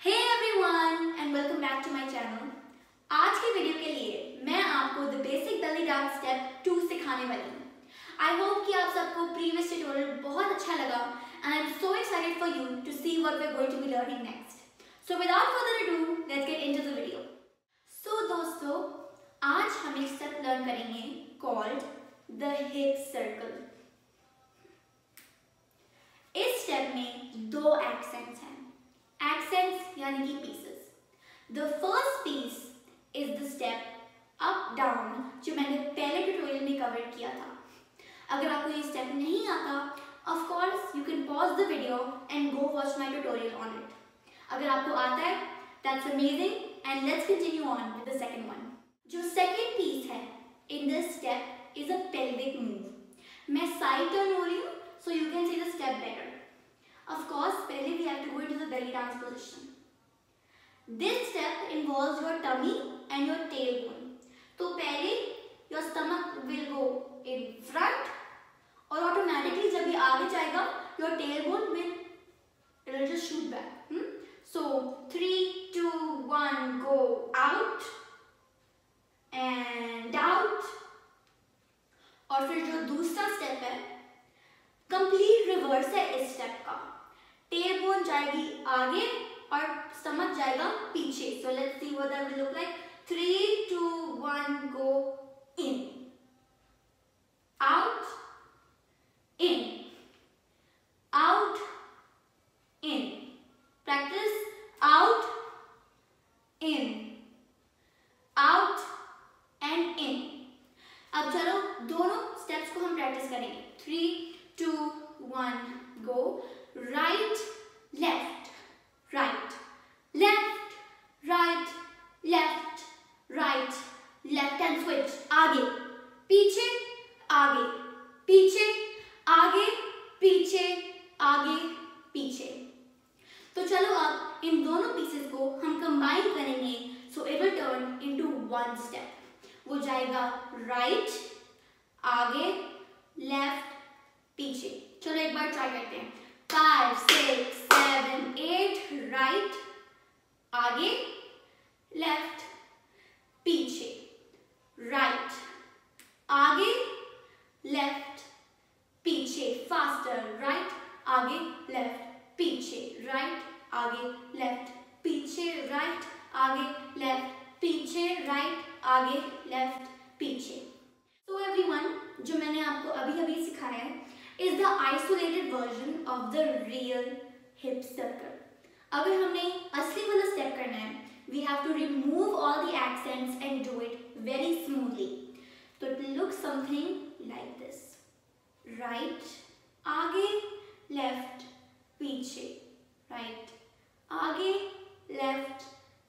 Hey everyone and welcome back to my channel आज के video के लिए मैं आपको the basic belly dance step two सिखाने वाली हूँ। आई होप कि आप सबको प्रीवियस ट्यूटोरियल बहुत अच्छा लगा and I am so excited for you to see what we going to be learning next so without further ado let's get into the video so दोस्तों, आज हम एक स्टेप लर्न करेंगे कॉल्ड द हिप सर्कल इस step में दो accents यानी कि pieces the first piece is the step up down जो मैंने पहले ट्यूटोरियल में कवर किया था। अगर आपको ये स्टेप नहीं आता of course you can pause the video and go watch my tutorial on it अगर आपको आता है that's amazing and let's continue on with the second one जो सेकंड पीस है in this step is a pelvic move मैं side turn हो रही हूँ so you can see the step better. Of course, pehले we have to go into the belly dance position. Step involves your tummy and your tailbone. तो पहले your stomach will go in front और automatically जब ये आगे जाएगा your tailbone will it will just shoot back. Hmm? So three, two, one, go out and out. और फिर जो दूसरा स्टेप है कंप्लीट रिवर्स है इस स्टेप का टेल बोन जाएगी आगे और स्टमक जाएगा पीछे। So let's see what that will look like three two one go in out in out in practice out in out and in अब चलो दोनों स्टेप्स को हम प्रैक्टिस करेंगे। Three two one go right, left, right, left, right, left, right, left and switch. आगे, पीछे, आगे, पीछे, आगे, पीछे, आगे, पीछे. तो चलो इन दोनों पीसेस को हम कंबाइन करेंगे so it will turn into one step वो जाएगा राइट आगे लेफ़्ट पीछे। चलो एक बार ट्राई करते हैं। Five six seven eight right आगे लेफ़्ट पीछे। राइट आगे लेफ़्ट पीछे। फास्टर राइट आगे लेफ़्ट पीछे। राइट आगे लेफ़्ट पीछे राइट आगे लेफ़्ट पीछे राइट आगे लेफ़्ट पीछे तो एवरीवन जो मैंने आपको अभी अभी सिखाया है is the isolated version of the real hip circle. अगर हमने असली वाला step करना है have to remove all the accents and do it very smoothly. So it will look something like this. Right, आगे, left, पीछे, right, आगे, left,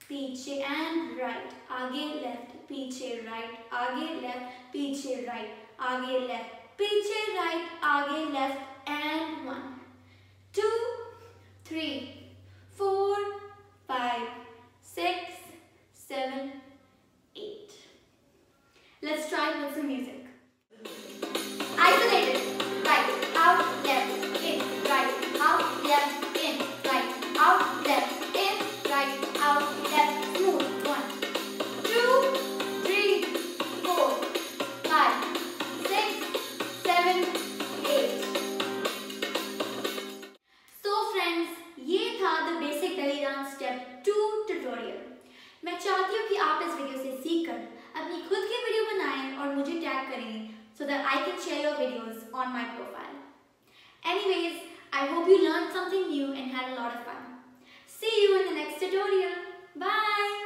पीछे and right, आगे, लेफ़्ट पीछे, राइट आगे, लेफ़्ट पीछे, राइट आगे, लेफ़्ट पीछे राइट आगे left and one two three चाहती हूँ कि आप इस वीडियो से सीखकर अपनी खुद की वीडियो बनाएँ और मुझे टैग करें so that I can share your videos on my profile anyways I hope you learn something new and have a lot of fun see you in the next tutorial bye